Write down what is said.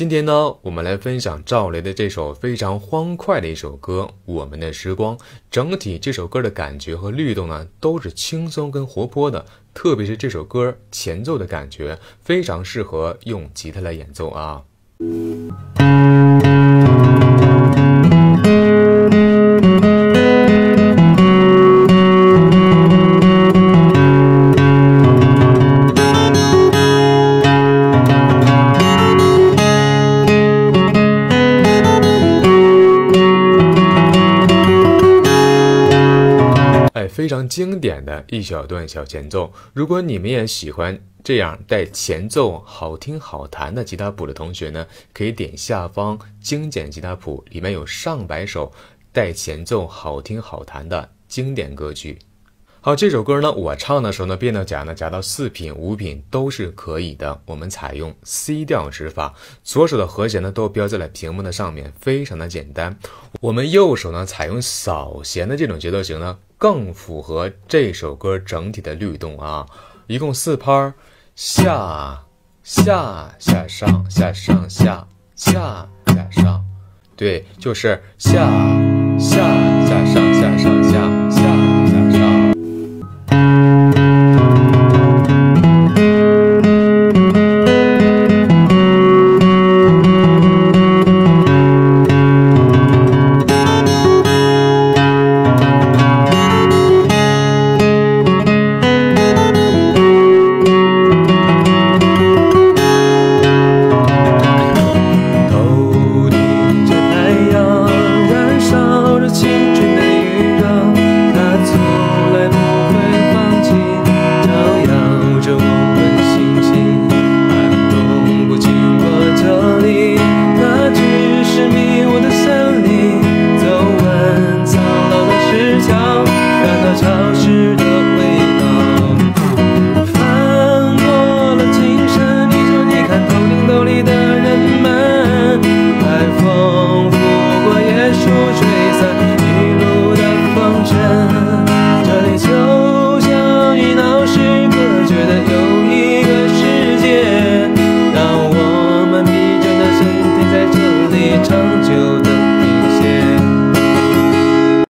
今天呢，我们来分享赵雷的这首非常欢快的一首歌《我们的时光》。整体这首歌的感觉和律动呢，都是轻松跟活泼的。特别是这首歌前奏的感觉，非常适合用吉他来演奏啊。非常经典的一小段小前奏。如果你们也喜欢这样带前奏、好听好弹的吉他谱的同学呢，可以点下方精简吉他谱，里面有上百首带前奏、好听好弹的经典歌曲。好，这首歌呢，我唱的时候呢，变调夹呢夹到四品、五品都是可以的。我们采用 C 调指法，左手的和弦呢都标在了屏幕的上面，非常的简单。我们右手呢采用扫弦的这种节奏型呢。更符合这首歌整体的律动啊！一共四拍儿，下下下上下上下下下上，对，就是下下下上下上下。